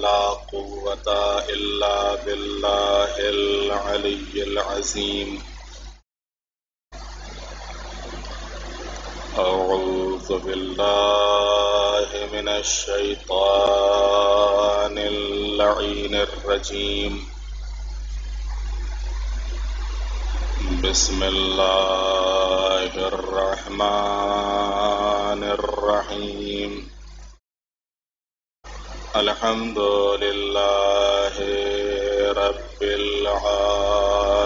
ولا قوة إلا بالله العلي العظيم. أعوذ بالله من الشيطان اللعين الرجيم. بسم الله الرحمن الرحيم. الحمد لله رب العالمين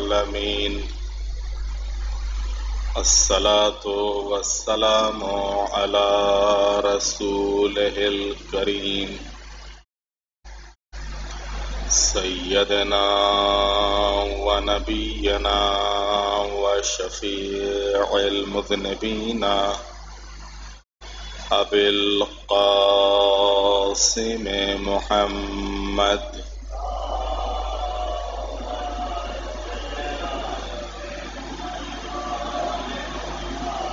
الصلاة والسلام على رسوله الكريم سيدنا ونبينا وشفيع المذنبين أبي القاسم محمد.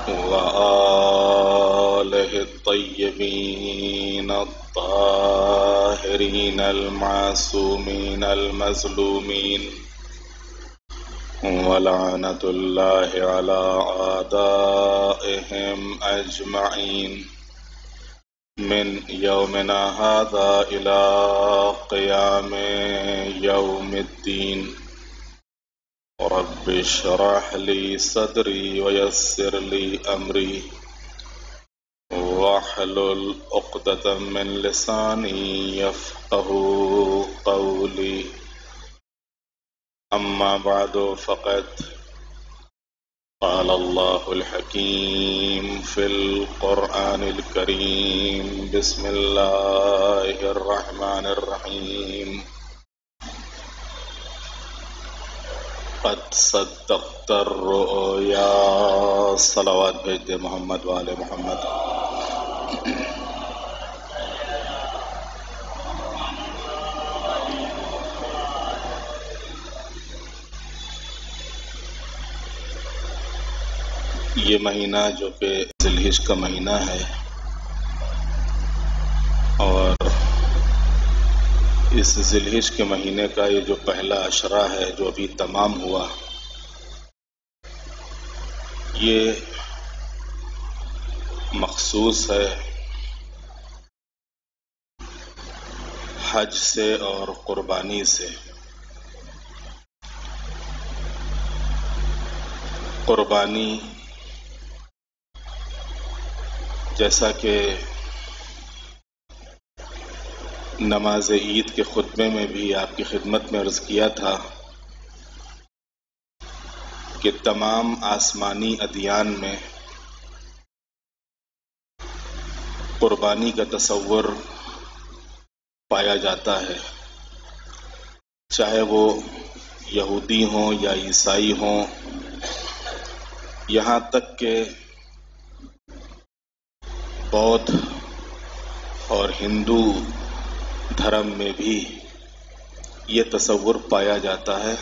وآله الطيبين الطاهرين المعصومين المظلومين. ولعنة الله على أعدائهم أجمعين. من يومنا هذا إلى قيام يوم الدين. رب اشرح لي صدري ويسر لي أمري. واحلل عقدة من لساني يفقه قولي. أما بعد فقد قال الله الحكيم في القرآن الكريم. بسم الله الرحمن الرحيم. قد صدقت الرؤيا. صلوات بيت محمد وآل محمد. یہ مہینہ جو کہ ذلحج کا مہینہ ہے اور اس ذلحج کے مہینے کا یہ جو پہلا اشرا ہے جو ابھی تمام ہوا، یہ مخصوص ہے حج سے اور قربانی سے۔ قربانی جیسا کہ نماز عید کے خطبے میں بھی آپ کی خدمت میں عرض کیا تھا کہ تمام آسمانی ادیان میں قربانی کا تصور پایا جاتا ہے۔ چاہے وہ یہودی ہوں یا عیسائی ہوں، یہاں تک کہ بودھ اور ہندو دھرم میں بھی یہ تصور پایا جاتا ہے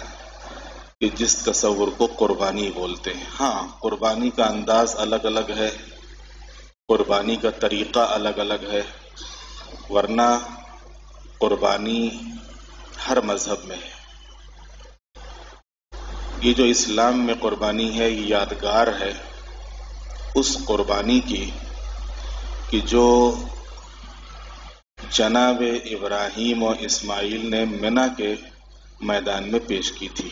کہ جس تصور کو قربانی بولتے ہیں۔ ہاں قربانی کا انداز الگ الگ ہے، قربانی کا طریقہ الگ الگ ہے، ورنہ قربانی ہر مذہب میں ہے۔ یہ جو اسلام میں قربانی ہے، یہ یادگار ہے۔ اس قربانی کی کہ جو جناب ابراہیم اور اسماعیل نے منا کے میدان میں پیش کی تھی۔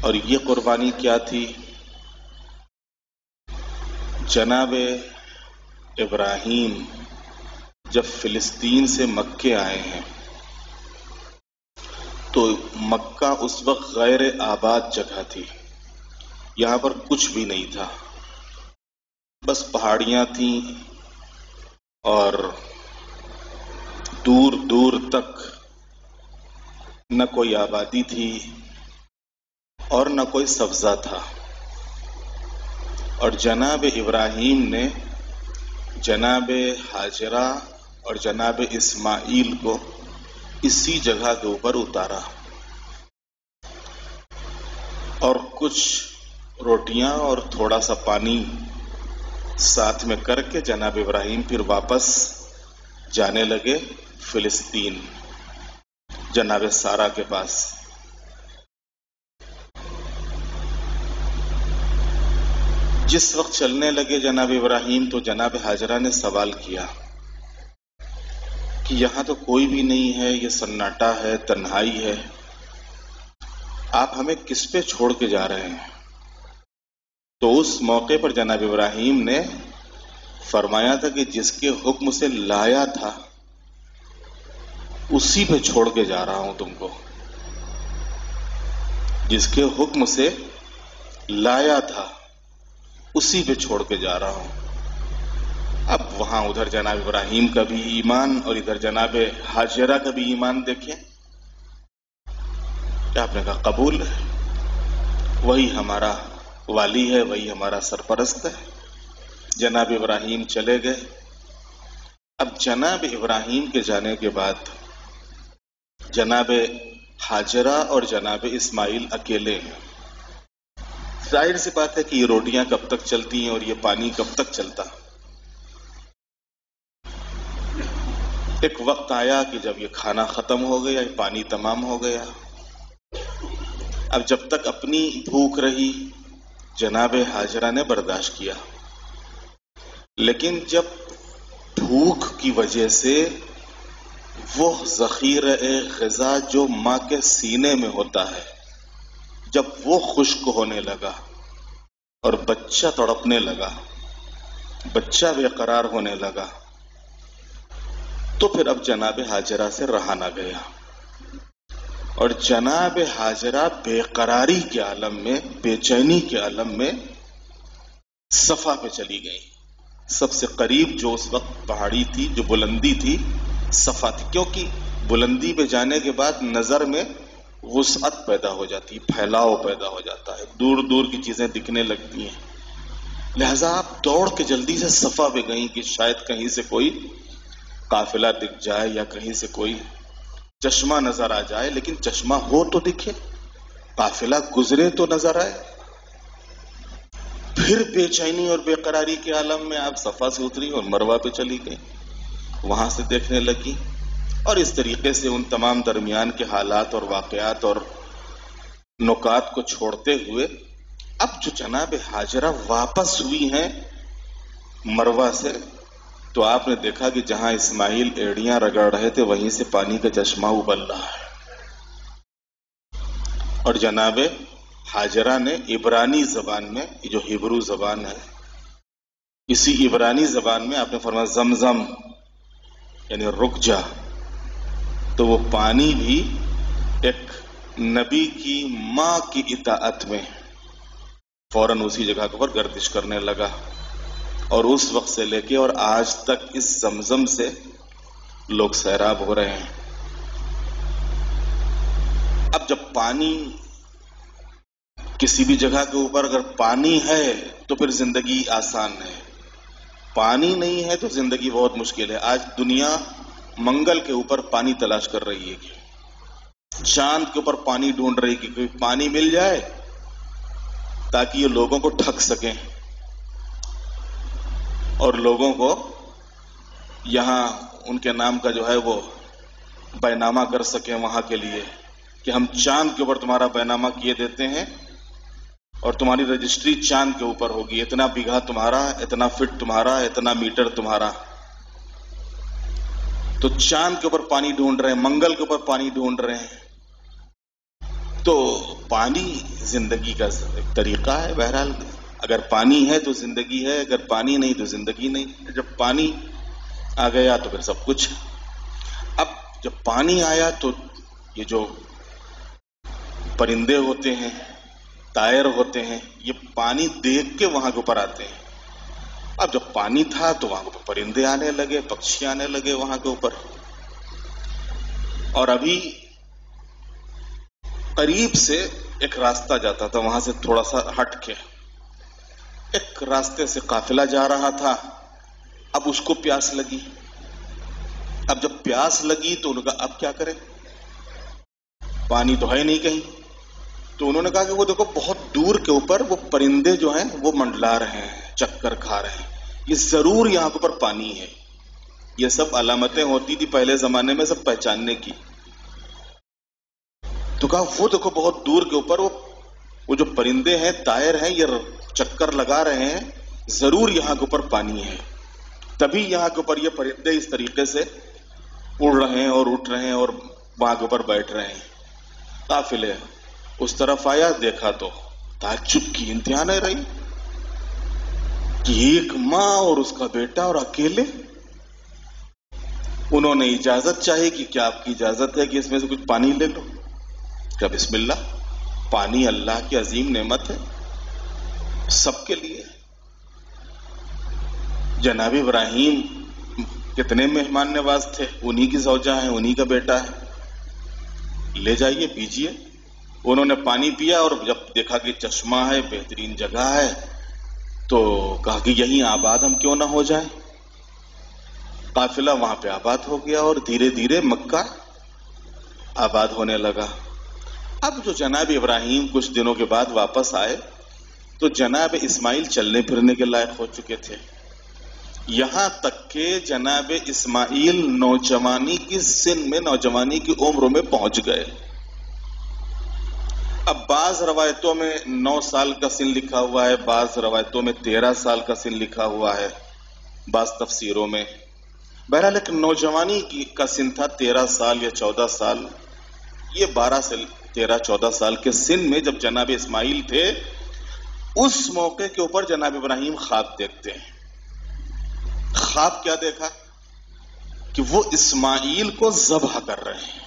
اور یہ قربانی کیا تھی؟ جناب ابراہیم جب فلسطین سے مکے آئے ہیں، تو مکہ اس وقت غیر آباد جگہ تھی۔ یہاں پر کچھ بھی نہیں تھا۔ بس پہاڑیاں تھیں اور دور دور تک نہ کوئی آبادی تھی اور نہ کوئی سبزہ تھا۔ اور جناب ابراہیم نے جناب حاجرہ اور جناب اسماعیل کو اسی جگہ کے اوپر اتارا اور کچھ روٹیاں اور تھوڑا سا پانی ساتھ میں کر کے جناب ابراہیم پھر واپس جانے لگے فلسطین۔ جناب سارا کے پاس۔ جس وقت چلنے لگے جناب ابراہیم تو جناب حاجرہ نے سوال کیا کہ یہاں تو کوئی بھی نہیں ہے، یہ سناٹا ہے، تنہائی ہے۔ آپ ہمیں کس پہ چھوڑ کے جا رہے ہیں؟ تو اس موقع پر جناب ابراہیم نے فرمایا تھا کہ جس کے حکم سے لایا تھا، اسی پہ چھوڑ کے جا رہا ہوں تم کو۔ جس کے حکم سے لایا تھا، اسی پہ چھوڑ کے جا رہا ہوں۔ اب وہاں ادھر جناب ابراہیم کا بھی ایمان اور ادھر جناب حاجرہ کا بھی ایمان دیکھیں۔ کیا آپ نے کہا قبول ہے؟ وہی ہمارا والی ہے، وہی ہمارا سرپرست ہے۔ جناب ابراہیم چلے گئے۔ اب جناب ابراہیم کے جانے کے بعد جناب حاجرہ اور جناب اسماعیل اکیلے ہیں۔ ظاہر سی بات ہے کہ یہ روٹیاں کب تک چلتی ہیں اور یہ پانی کب تک چلتا۔ ایک وقت آیا کہ جب یہ کھانا ختم ہو گیا، پانی تمام ہو گیا۔ اب جب تک اپنی بھوک رہی جناب حاجرہ نے برداشت کیا۔ لیکن جب بھوک کی وجہ سے وہ ذخیر غذا جو ماں کے سینے میں ہوتا ہے، جب وہ خشک ہونے لگا اور بچہ تڑپنے لگا، بچہ بے قرار ہونے لگا، تو پھر اب جناب حاجرہ سے رہا نہ گیا۔ اور جناب حاجرہ بے قراری کے عالم میں، بے چینی کے عالم میں صفا پہ چلی گئی سب سے قریب جو اس وقت پہاڑی تھی، جو بلندی تھی صفا تھی۔ کیونکہ بلندی پہ جانے کے بعد نظر میں وسعت پیدا ہو جاتی، پھیلاؤ پیدا ہو جاتا ہے۔ دور دور کی چیزیں دکھنے لگتی ہیں۔ لہذا آپ دوڑ کے جلدی سے صفا پہ گئیں کہ شاید کہیں سے کوئی قافلہ دکھ جائے یا کہیں سے کوئی چشمہ نظر آ جائے، لیکن چشمہ ہو تو دکھے، قافلہ گزرے تو نظر آئے۔ پھر بے چینی اور بے قراری کے عالم میں آپ صفا سے اتری اور مروا پہ چلی گئی وہاں سے دیکھنے لگی اور اس طریقے سے ان تمام درمیان کے حالات اور واقعات اور نکات کو چھوڑتے ہوئے اب جو جناب حاجرہ واپس ہوئی ہیں مروا سے تو آپ نے دیکھا کہ جہاں اسماعیل ایڑیاں رگڑ رہے تھے، وہیں سے پانی کا چشمہ ابل رہا ہے۔ اور جناب حاجرہ نے عبرانی زبان میں جو ہبرو زبان ہے، اسی عبرانی زبان میں آپ نے فرمایا زمزم یعنی رک جا۔ تو وہ پانی بھی ایک نبی کی ماں کی اطاعت میں فوراً اسی جگہ کے اوپر گردش کرنے لگا۔ اور اس وقت سے لے کے اور آج تک اس زمزم سے لوگ سیراب ہو رہے ہیں۔ اب جب پانی کسی بھی جگہ کے اوپر اگر پانی ہے تو پھر زندگی آسان ہے پانی نہیں ہے تو زندگی بہت مشکل ہے۔ آج دنیا منگل کے اوپر پانی تلاش کر رہی ہے چاند کے اوپر پانی ڈھونڈ رہی ہے کہ پانی مل جائے تاکہ یہ لوگوں کو ٹھک سکیں۔ اور لوگوں کو یہاں ان کے نام کا جو ہے وہ بینامہ کر سکیں وہاں کے لیے کہ ہم چاند کے اوپر تمہارا بینامہ کیے دیتے ہیں اور تمہاری رجسٹری چاند کے اوپر ہوگی۔ اتنا بیگھا تمہارا، اتنا فٹ تمہارا، اتنا میٹر تمہارا۔ تو چاند کے اوپر پانی ڈھونڈ رہے ہیں، منگل کے اوپر پانی ڈھونڈ رہے ہیں۔ تو پانی زندگی کا ایک طریقہ ہے بہرحال۔ اگر پانی ہے تو زندگی ہے، اگر پانی نہیں تو زندگی نہیں۔ جب پانی آ گیا تو پھر سب کچھ۔ اب جب پانی آیا تو یہ جو پرندے ہوتے ہیں تائر ہوتے ہیں، یہ پانی دیکھ کے وہاں کے اوپر آتے ہیں۔ اب جب پانی تھا تو وہاں پر پرندے آنے لگے پکشی آنے لگے وہاں کے اوپر۔ اور ابھی قریب سے ایک راستہ جاتا تھا، وہاں سے تھوڑا سا ہٹ کے۔ ایک راستے سے قافلہ جا رہا تھا۔ اب اس کو پیاس لگی۔ اب جب پیاس لگی تو انہوں نے کہا، اب کیا کریں؟ پانی تو ہے نہیں کہیں۔ تو انہوں نے کہا کہ وہ دیکھو، بہت دور کے اوپر وہ پرندے جو ہیں، وہ منڈلا رہے ہیں، چکر کھا رہے ہیں۔ یہ ضرور یہاں کے اوپر پانی ہے۔ یہ سب علامتیں ہوتی تھی پہلے زمانے میں، سب پہچاننے کی۔ تو کہا، وہ دیکھو، بہت دور کے اوپر وہ وہ جو پرندے ہیں تائر ہیں، یہ چکر لگا رہے ہیں، ضرور یہاں کے اوپر پانی ہے۔ تبھی یہاں کے اوپر یہ پرندے اس طریقے سے اڑ رہے ہیں اور اٹھ رہے ہیں اور وہاں کے اوپر بیٹھ رہے ہیں۔ قافلے، اس طرف آیا، دیکھا تو تعجب کی انتہا نہیں رہی۔ کہ ایک ماں اور اس کا بیٹا اور اکیلے۔ انہوں نے اجازت چاہی کہ کیا آپ کی اجازت ہے کہ اس میں سے کچھ پانی لے لو؟ کیا بسم اللہ؟ پانی اللہ کی عظیم نعمت ہے۔ سب کے لیے۔ جناب ابراہیم کتنے مہمان نواز تھے، انہی کی زوجہ ہے انہی کا بیٹا ہے۔ لے جائیے، پیجیے۔ انہوں نے پانی پیا اور جب دیکھا کہ چشمہ ہے، بہترین جگہ ہے، تو کہا کہ یہیں آباد ہم کیوں نہ ہو جائیں۔ قافلہ وہاں پہ آباد ہو گیا اور دھیرے دھیرے مکہ آباد ہونے لگا۔ اب جو جناب ابراہیم کچھ دنوں کے بعد واپس آئے تو جناب اسماعیل چلنے پھرنے کے لائق ہو چکے تھے۔ یہاں تک کہ جناب اسماعیل نوجوانی کی سن میں نوجوانی کی عمر میں پہنچ گئے۔ اب بعض روایتوں میں نو سال کا سن لکھا ہوا ہے، بعض روایتوں میں تیرہ سال کا سن لکھا ہوا ہے۔ بعض تفسیروں میں بہرحال ایک نوجوانی کا سن تھا تیرہ سال یا چودہ سال۔ یہ بارہ سے تیرہ، چودہ سال کے سن میں جب جناب اسماعیل تھے اس موقع کے اوپر جناب ابراہیم خواب دیکھتے ہیں۔ خواب کیا دیکھا؟ کہ وہ اسماعیل کو ذبح کر رہے ہیں۔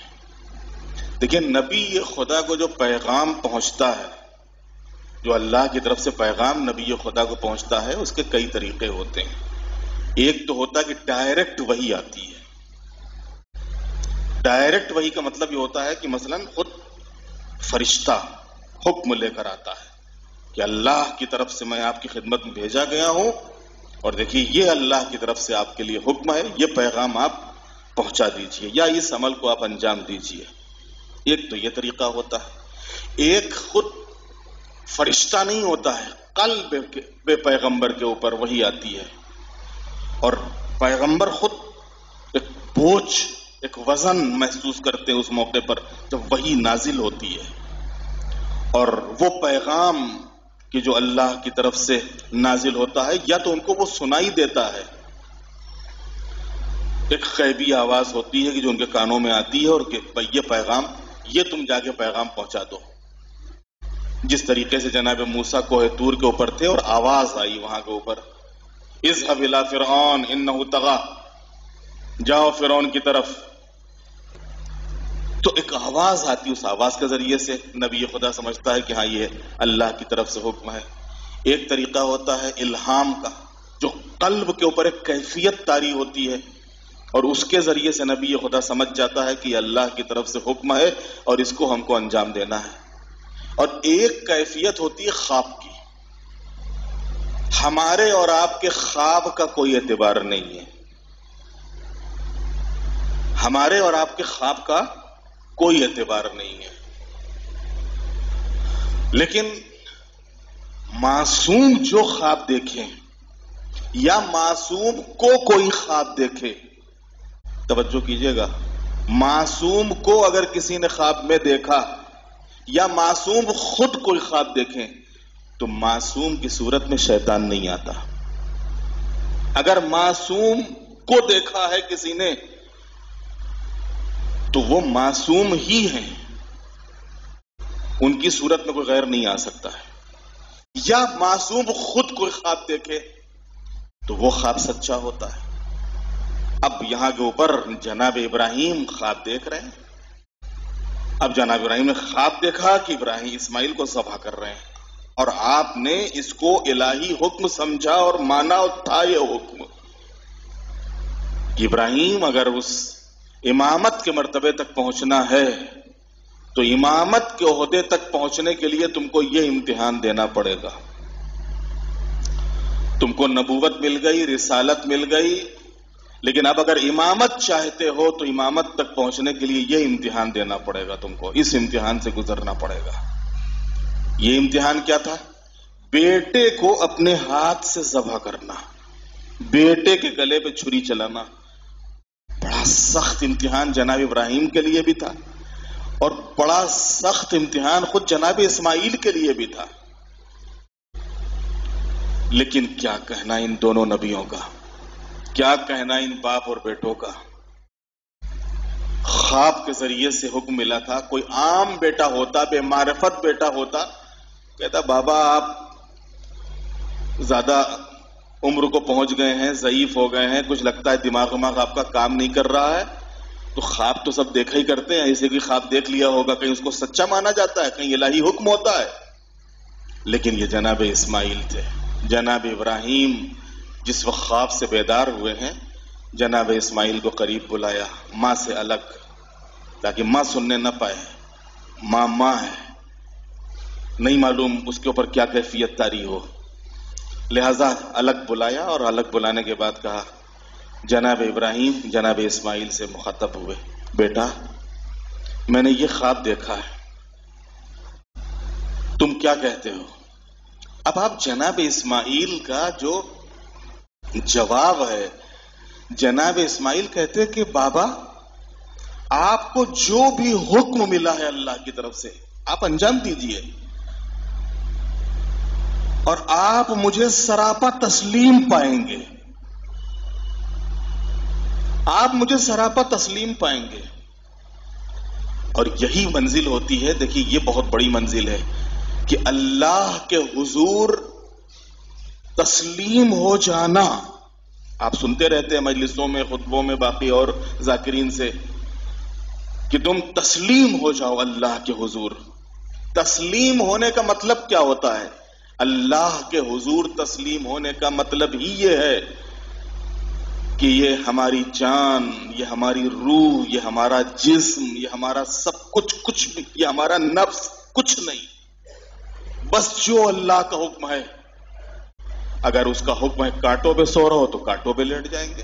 دیکھیں، نبی یہ خدا کو جو پیغام پہنچتا ہے، جو اللہ کی طرف سے پیغام نبی خدا کو پہنچتا ہے، اس کے کئی طریقے ہوتے ہیں۔ ایک تو ہوتا ہے کہ ڈائریکٹ وہی آتی ہے۔ ڈائریکٹ وہی کا مطلب یہ ہوتا ہے کہ مثلا خود فرشتہ حکم لے کر آتا ہے۔ کہ اللہ کی طرف سے میں آپ کی خدمت میں بھیجا گیا ہوں اور دیکھیے یہ اللہ کی طرف سے آپ کے لیے حکم ہے، یہ پیغام آپ پہنچا دیجیے یا اس عمل کو آپ انجام دیجیے۔ ایک تو یہ طریقہ ہوتا ہے، ایک خود فرشتہ نہیں ہوتا ہے، قلب بے پیغمبر کے اوپر وہی آتی ہے۔ اور پیغمبر خود ایک بوجھ، ایک وزن محسوس کرتے ہیں اس موقع پر جب وہی نازل ہوتی ہے۔ اور وہ پیغام کہ جو اللہ کی طرف سے نازل ہوتا ہے، یا تو ان کو وہ سنائی دیتا ہے۔ ایک خیبی آواز ہوتی ہے کہ جو ان کے کانوں میں آتی ہے اور کہ یہ پیغام، یہ تم جا کے پیغام پہنچا دو۔ جس طریقے سے جناب موسا کوہ تور کے اوپر تھے اور آواز آئی وہاں کے اوپر اس حویلا فرعون ان تغا۔ جاؤ فرعون کی طرف۔ تو ایک آواز آتی اس آواز کے ذریعے سے نبی خدا سمجھتا ہے کہ ہاں یہ اللہ کی طرف سے حکم ہے۔ ایک طریقہ ہوتا ہے الہام کا، جو قلب کے اوپر ایک کیفیت تاری ہوتی ہے اور اس کے ذریعے سے نبی خدا سمجھ جاتا ہے کہ اللہ کی طرف سے حکم ہے اور اس کو ہم کو انجام دینا ہے۔ اور ایک کیفیت ہوتی ہے خواب کی۔ ہمارے اور آپ کے خواب کا کوئی اعتبار نہیں ہے۔ ہمارے اور آپ کے خواب کا کوئی اعتبار نہیں ہے۔ لیکن معصوم جو خواب دیکھیں یا معصوم کو کوئی خواب دیکھے، توجہ کیجیے گا۔ معصوم کو اگر کسی نے خواب میں دیکھا یا معصوم خود کوئی خواب دیکھیں تو معصوم کی صورت میں شیطان نہیں آتا۔ اگر معصوم کو دیکھا ہے کسی نے تو وہ معصوم ہی ہیں۔ ان کی صورت میں کوئی غیر نہیں آ سکتا ہے۔ یا معصوم خود کوئی خواب دیکھے تو وہ خواب سچا ہوتا ہے۔ اب یہاں کے اوپر جناب ابراہیم خواب دیکھ رہے ہیں۔ اب جناب ابراہیم نے خواب دیکھا کہ ابراہیم اسماعیل کو سبھا کر رہے ہیں۔ اور آپ نے اس کو الہی حکم سمجھا اور مانا اور تھا یہ حکم۔ ابراہیم اگر اس امامت کے مرتبے تک پہنچنا ہے، تو امامت کے عہدے تک پہنچنے کے لیے تم کو یہ امتحان دینا پڑے گا۔ تم کو نبوت مل گئی، رسالت مل گئی، لیکن اب اگر امامت چاہتے ہو تو امامت تک پہنچنے کے لیے یہ امتحان دینا پڑے گا تم کو، اس امتحان سے گزرنا پڑے گا۔ یہ امتحان کیا تھا؟ بیٹے کو اپنے ہاتھ سے ذبح کرنا، بیٹے کے گلے پہ چھری چلانا۔ سخت امتحان جناب ابراہیم کے لیے بھی تھا اور بڑا سخت امتحان خود جناب اسماعیل کے لیے بھی تھا۔ لیکن کیا کہنا ان دونوں نبیوں کا؟ کیا کہنا ان باپ اور بیٹوں کا؟ خواب کے ذریعے سے حکم ملا تھا، کوئی عام بیٹا ہوتا، بے معرفت بیٹا ہوتا، کہتا، بابا، آپ زیادہ عمر کو پہنچ گئے ہیں، ضعیف ہو گئے ہیں، کچھ لگتا ہے دماغ وماغ آپ کا کام نہیں کر رہا ہے۔ تو خواب تو سب دیکھا ہی کرتے ہیں، ایسے کہ خواب دیکھ لیا ہوگا، کہیں اس کو سچا مانا جاتا ہے، کہیں الہی حکم ہوتا ہے۔ لیکن یہ جناب اسماعیل تھے، جناب ابراہیم جس وقت خواب سے بیدار ہوئے ہیں، جناب اسماعیل کو قریب بلایا، ماں سے الگ، تاکہ ماں سننے نہ پائے۔ ماں ماں ہے، نہیں معلوم اس کے اوپر کیا کیفیت تاری ہو۔ لہذا الگ بلایا اور الگ بلانے کے بعد کہا، جناب ابراہیم، جناب اسماعیل سے مخاطب ہوئے۔ بیٹا، میں نے یہ خواب دیکھا ہے۔ تم کیا کہتے ہو؟ اب آپ جناب اسماعیل کا جو جواب ہے، جناب اسماعیل کہتے کہ بابا، آپ کو جو بھی حکم ملا ہے اللہ کی طرف سے، آپ انجام دیجیے۔ اور آپ مجھے سراپا تسلیم پائیں گے۔ آپ مجھے سراپا تسلیم پائیں گے۔ اور یہی منزل ہوتی ہے، دیکھیے یہ بہت بڑی منزل ہے کہ اللہ کے حضور تسلیم ہو جانا۔ آپ سنتے رہتے ہیں مجلسوں میں، خطبوں میں، باقی اور ذاکرین سے، کہ تم تسلیم ہو جاؤ اللہ کے حضور۔ تسلیم ہونے کا مطلب کیا ہوتا ہے؟ اللہ کے حضور تسلیم ہونے کا مطلب ہی یہ ہے کہ یہ ہماری جان، یہ ہماری روح، یہ ہمارا جسم، یہ ہمارا سب کچھ کچھ بھی، یہ ہمارا نفس، کچھ نہیں۔ بس جو اللہ کا حکم ہے۔ اگر اس کا حکم ہے کاٹو پہ سو رہو تو کاٹو پہ لیٹ جائیں گے۔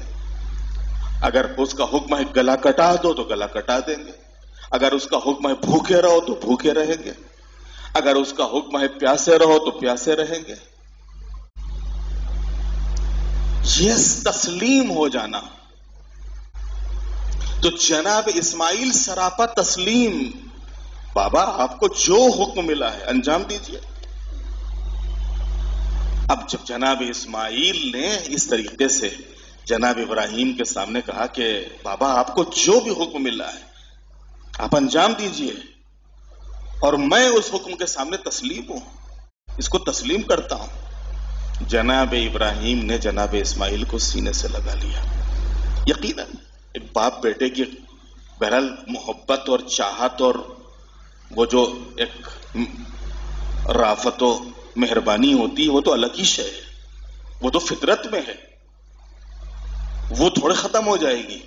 اگر اس کا حکم ہے گلا کٹا دو تو گلا کٹا دیں گے۔ اگر اس کا حکم ہے بھوکے رہو تو بھوکے رہیں گے۔ اگر اس کا حکم ہے پیاسے رہو تو پیاسے رہیں گے۔ یہ تسلیم ہو جانا۔ تو جناب اسماعیل سراپا تسلیم۔ بابا، آپ کو جو حکم ملا ہے، انجام دیجیے۔ اب جب جناب اسماعیل نے اس طریقے سے جناب ابراہیم کے سامنے کہا کہ بابا، آپ کو جو بھی حکم ملا ہے، آپ انجام دیجیے۔ اور میں اس حکم کے سامنے تسلیم ہوں، اس کو تسلیم کرتا ہوں۔ جناب ابراہیم نے جناب اسماعیل کو سینے سے لگا لیا۔ یقیناً ایک باپ بیٹے کی بہرحال محبت اور چاہت اور وہ جو ایک رافت و مہربانی ہوتی، وہ تو الگ ہی شے ہے۔ وہ تو فطرت میں ہے۔ وہ تھوڑے ختم ہو جائے گی۔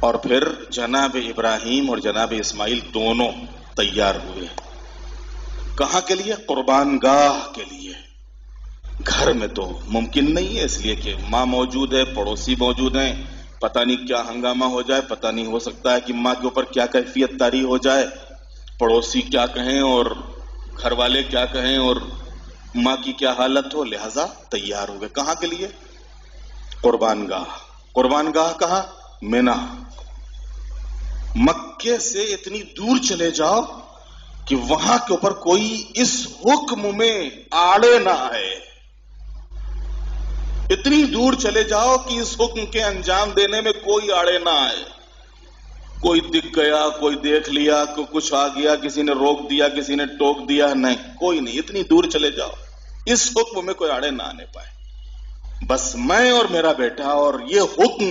اور پھر جناب ابراہیم اور جناب اسماعیل دونوں تیار ہوئے کہاں کے لیے؟ قربان گاہ کے لیے۔ گھر میں تو ممکن نہیں ہے، اس لیے کہ ماں موجود ہے، پڑوسی موجود ہیں۔ پتہ نہیں کیا ہنگامہ ہو جائے، پتہ نہیں ہو سکتا ہے کہ ماں کے اوپر کیا کیفیت تاری ہو جائے۔ پڑوسی کیا کہیں اور گھر والے کیا کہیں اور ماں کی کیا حالت ہو؟ لہذا تیار ہو گئے کہاں کے لیے؟ قربان گاہ قربان گاہ کہاں؟ مینا۔ مکے سے اتنی دور چلے جاؤ کہ وہاں کے اوپر کوئی اس حکم میں آڑے نہ آئے۔ اتنی دور چلے جاؤ کہ اس حکم کے انجام دینے میں کوئی آڑے نہ آئے۔ کوئی دکھ گیا، کوئی دیکھ لیا، کوئی کچھ آ گیا، کسی نے روک دیا، کسی نے ٹوک دیا، نہیں، کوئی نہیں، اتنی دور چلے جاؤ۔ اس حکم میں کوئی آڑے نہ آنے پائے۔ بس میں اور میرا بیٹا اور یہ حکم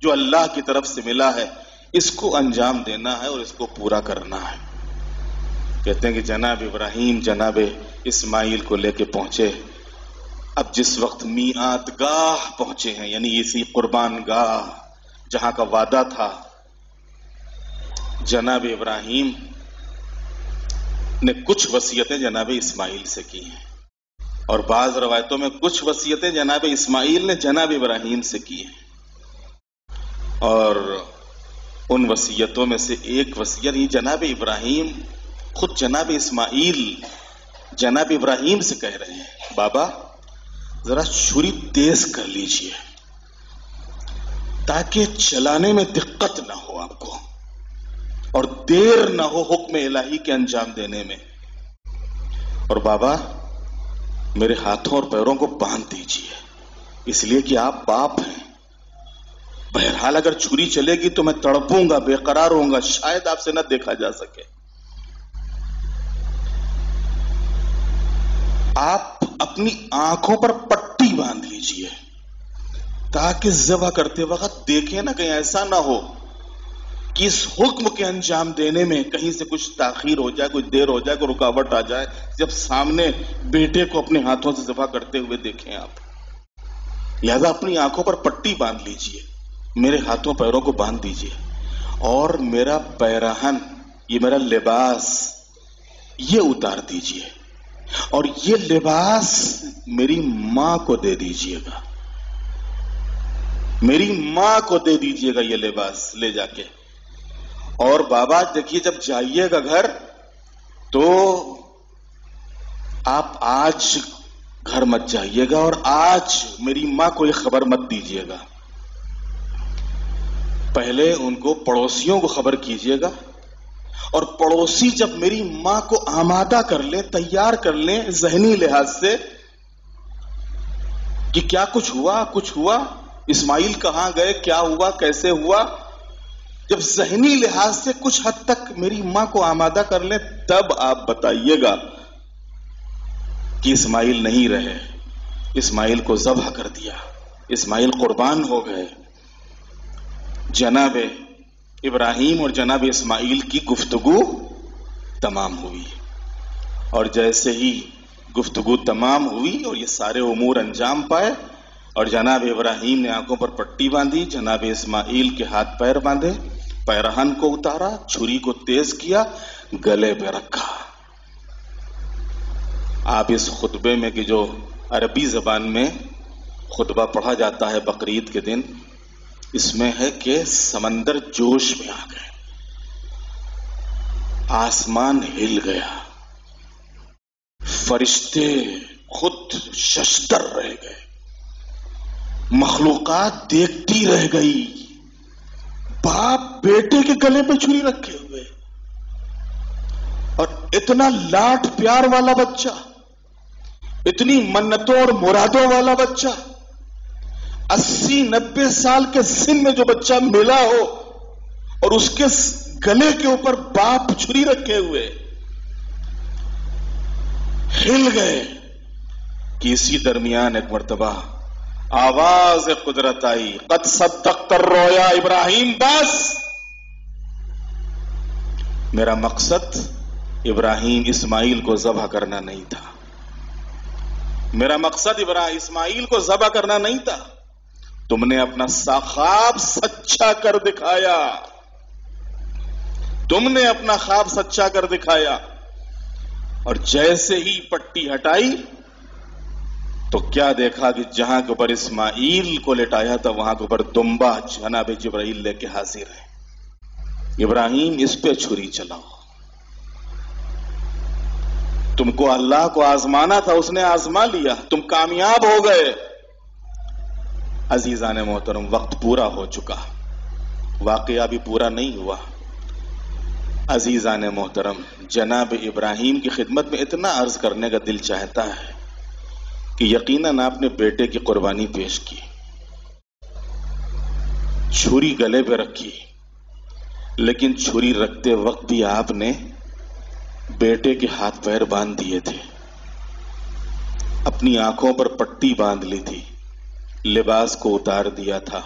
جو اللہ کی طرف سے ملا ہے اس کو انجام دینا ہے اور اس کو پورا کرنا ہے۔ کہتے ہیں کہ جناب ابراہیم، جناب اسماعیل کو لے کے پہنچے۔ اب جس وقت میات گاہ پہنچے ہیں یعنی اسی قربان گاہ جہاں کا وعدہ تھا۔ جناب ابراہیم نے کچھ وسیعتیں جناب اسماعیل سے کی ہیں۔ اور بعض روایتوں میں کچھ وسیعتیں جناب اسماعیل نے جناب ابراہیم سے کی ہیں۔ اور ان وسیعتوں میں سے ایک وسیعت ہی جناب ابراہیم، خود جناب اسماعیل، جناب ابراہیم سے کہہ رہے ہیں، بابا، ذرا چھری تیز کر لیجیے، تاکہ چلانے میں دقت نہ ہو آپ کو، اور دیر نہ ہو حکم الہی کے انجام دینے میں۔ اور بابا، میرے ہاتھوں اور پیروں کو باندھ دیجیے اس لیے کہ آپ باپ ہیں۔ بہرحال اگر چھری چلے گی تو میں تڑپوں گا، بے قرار ہوں گا، شاید آپ سے نہ دیکھا جا سکے۔ آپ اپنی آنکھوں پر پٹی باندھ لیجیے، تاکہ ذبح کرتے وقت دیکھیں نہ کہیں ایسا نہ ہو کہ اس حکم کے انجام دینے میں کہیں سے کچھ تاخیر ہو جائے، کچھ دیر ہو جائے کوئی رکاوٹ آ جائے، جب سامنے بیٹے کو اپنے ہاتھوں سے ذبح کرتے ہوئے دیکھیں آپ۔ لہذا اپنی آنکھوں پر پٹی باندھ لیجیے۔ میرے ہاتھوں پیروں کو باندھ دیجیے۔ اور میرا پیراہن یہ میرا لباس، یہ اتار دیجیے۔ اور یہ لباس میری ماں کو دے دیجیے گا۔ میری ماں کو دے دیجیے گا یہ لباس لے جا کے۔ اور بابا، دیکھیے جب جائیے گا گھر، تو آپ آج گھر مت جائیے گا اور آج میری ماں کو یہ خبر مت دیجیے گا۔ پہلے ان کو پڑوسیوں کو خبر کیجیے گا اور پڑوسی جب میری ماں کو آمادہ کر لیں، تیار کر لیں ذہنی لحاظ سے کہ کیا کچھ ہوا کچھ ہوا، اسماعیل کہاں گئے، کیا ہوا، کیسے ہوا، جب ذہنی لحاظ سے کچھ حد تک میری ماں کو آمادہ کر لیں، تب آپ بتائیے گا کہ اسماعیل نہیں رہے۔ اسماعیل کو ذبح کر دیا۔ اسماعیل قربان ہو گئے۔ جناب ابراہیم اور جناب اسماعیل کی گفتگو تمام ہوئی اور جیسے ہی گفتگو تمام ہوئی اور یہ سارے امور انجام پائے اور جناب ابراہیم نے آنکھوں پر پٹی باندھی، جناب اسماعیل کے ہاتھ پیر باندھے، پیرہن کو اتارا، چھری کو تیز کیا، گلے پہ رکھا۔ آپ اس خطبے میں کہ جو عربی زبان میں خطبہ پڑھا جاتا ہے بقرعید کے دن اس میں ہے کہ سمندر جوش میں آ گئے۔ آسمان ہل گیا۔ فرشتے خود ششتر رہ گئے۔ مخلوقات دیکھتی رہ گئی۔ باپ بیٹے کے گلے پہ چھری رکھے ہوئے۔ اور اتنا لاٹ پیار والا بچہ، اتنی منتوں اور مرادوں والا بچہ۔ اسی نبے سال کے سن میں جو بچہ ملا ہو اور اس کے گلے کے اوپر باپ چھری رکھے ہوئے، ہل گئے کہ اسی درمیان ایک مرتبہ آواز قدرت آئی، قد صدق رویا ابراہیم، بس! میرا مقصد ابراہیم اسماعیل کو ذبح کرنا نہیں تھا۔ میرا مقصد ابراہیم اسماعیل کو ذبح کرنا نہیں تھا۔ تم نے اپنا خواب سچا کر دکھایا۔ تم نے اپنا خواب سچا کر دکھایا۔ اور جیسے ہی پٹی ہٹائی تو کیا دیکھا کہ جہاں کے اوپر اسماعیل کو لٹایا تھا، وہاں کے اوپر دمبا جناب جبرائیل لے کے حاضر ہے۔ ابراہیم، اس پہ چھری چلاؤ۔ تم کو اللہ کو آزمانا تھا، اس نے آزما لیا۔ تم کامیاب ہو گئے۔ عزیزان محترم، وقت پورا ہو چکا۔ واقعہ بھی پورا نہیں ہوا۔ عزیزان محترم، جناب ابراہیم کی خدمت میں اتنا عرض کرنے کا دل چاہتا ہے کہ یقیناً آپ نے بیٹے کی قربانی پیش کی، چھری گلے پہ رکھی۔ لیکن چھری رکھتے وقت بھی آپ نے بیٹے کے ہاتھ پیر باندھ دیے تھے۔ اپنی آنکھوں پر پٹی باندھ لی تھی۔ لباس کو اتار دیا تھا۔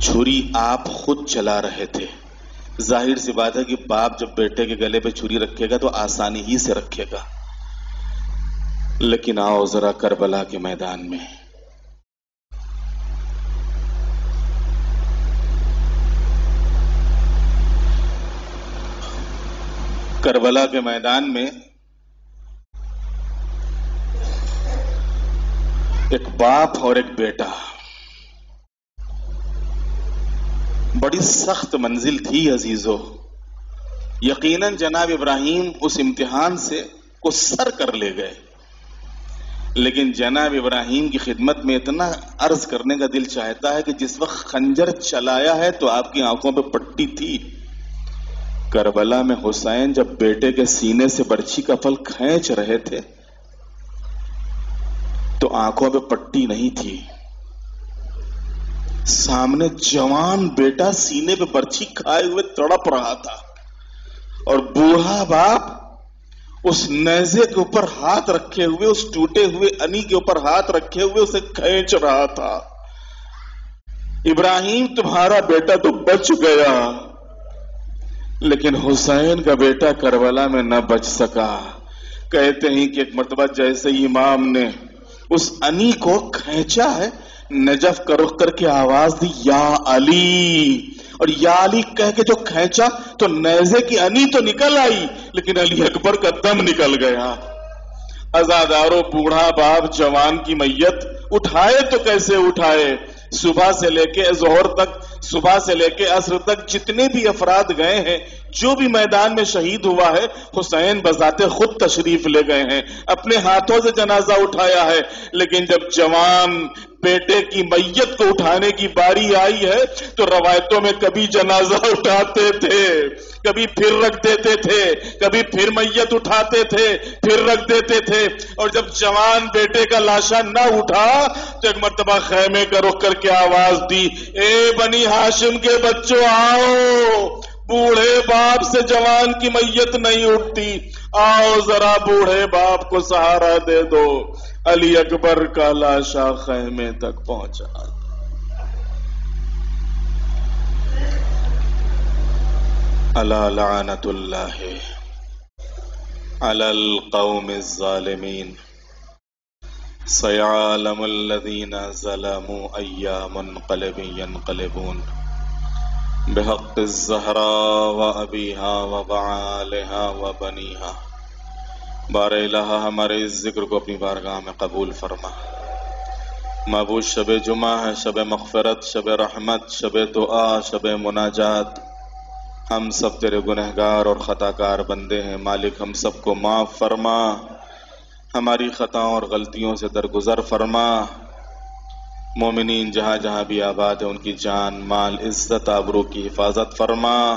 چھری آپ خود چلا رہے تھے۔ ظاہر سی بات ہے کہ باپ جب بیٹے کے گلے پہ چھری رکھے گا تو آسانی ہی سے رکھے گا۔ لیکن آؤ ذرا کربلا کے میدان میں۔ کربلا کے میدان میں ایک باپ اور ایک بیٹا۔ بڑی سخت منزل تھی عزیزو۔ یقیناً جناب ابراہیم اس امتحان سے کو سر کر لے گئے۔ لیکن جناب ابراہیم کی خدمت میں اتنا عرض کرنے کا دل چاہتا ہے کہ جس وقت خنجر چلایا ہے تو آپ کی آنکھوں پہ پٹی تھی۔ کربلا میں حسین جب بیٹے کے سینے سے برچھی کا پھل کھینچ رہے تھے تو آنکھوں پہ پٹی نہیں تھی۔ سامنے جوان بیٹا سینے پہ برچھی کھائے ہوئے تڑپ رہا تھا۔ اور بوڑھا باپ اس نیزے کے اوپر ہاتھ رکھے ہوئے، اس ٹوٹے ہوئے انی کے اوپر ہاتھ رکھے ہوئے، اسے کھینچ رہا تھا۔ ابراہیم، تمہارا بیٹا تو بچ گیا۔ لیکن حسین کا بیٹا کربلا میں نہ بچ سکا۔ کہتے ہیں کہ ایک مرتبہ جیسے امام نے اس انی کو کھینچا ہے، نجف کا رخ کر کے آواز دی، یا علی۔ اور یا علی کہہ کے جو کھینچا، تو نیزے کی انی تو نکل آئی، لیکن علی اکبر کا دم نکل گیا۔ ازادارو بوڑھا باپ جوان کی میت، اٹھائے تو کیسے اٹھائے؟ صبح سے لے کے زہر تک صبح سے لے کے عصر تک جتنے بھی افراد گئے ہیں، جو بھی میدان میں شہید ہوا ہے، حسین بذات خود تشریف لے گئے ہیں۔ اپنے ہاتھوں سے جنازہ اٹھایا ہے، لیکن جب جوان بیٹے کی میت کو اٹھانے کی باری آئی ہے، تو روایتوں میں کبھی جنازہ اٹھاتے تھے۔ کبھی پھر رکھ دیتے تھے، کبھی پھر میت اٹھاتے تھے، پھر رکھ دیتے تھے۔ اور جب جوان بیٹے کا لاشا نہ اٹھا تو ایک مرتبہ خیمے کا رخ کر کے آواز دی، اے بنی ہاشم کے بچوں آؤ۔ بوڑھے باپ سے جوان کی میت نہیں اٹھتی۔ آؤ ذرا بوڑھے باپ کو سہارا دے دو۔ علی اکبر کا لاشا خیمے تک پہنچا۔ اللہ لعنت اللہ علی القوم الظالمین سیعالم الذین ظلموا ایام منقلب ینقلبون بحق الزہراء و ابیہا و بعالہا و بنیہا بار الہ ہمارے اس ذکر کو اپنی بارگاہ میں قبول فرما۔ محبوب شب جمعہ ہے، شب مغفرت، شب رحمت، شب دعا، شب مناجات۔ ہم سب تیرے گنہگار اور خطا کار بندے ہیں، مالک، ہم سب کو معاف فرما۔ ہماری خطاؤں اور غلطیوں سے درگزر فرما۔ مومنین جہاں جہاں بھی آباد ہے ان کی جان، مال، عزت، آبرو کی حفاظت فرما۔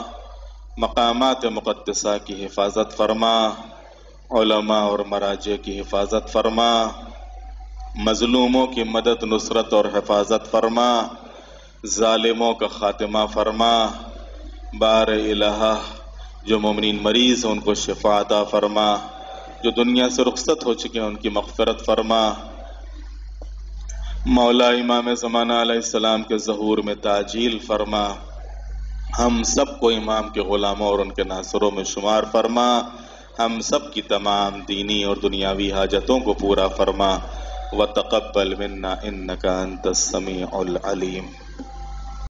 مقامات مقدسہ کی حفاظت فرما۔ علماء اور مراجع کی حفاظت فرما۔ مظلوموں کی مدد، نصرت اور حفاظت فرما۔ ظالموں کا خاتمہ فرما۔ بار الہ، جو مومنین مریض ہیں، ان کو شفا عطا فرما۔ جو دنیا سے رخصت ہو چکے ہیں، ان کی مغفرت فرما۔ مولا امام زمانہ علیہ السلام کے ظہور میں تاجیل فرما۔ ہم سب کو امام کے غلاموں اور ان کے ناصروں میں شمار فرما۔ ہم سب کی تمام دینی اور دنیاوی حاجتوں کو پورا فرما۔ و تقبل منا انکا انت السمیع العلیم۔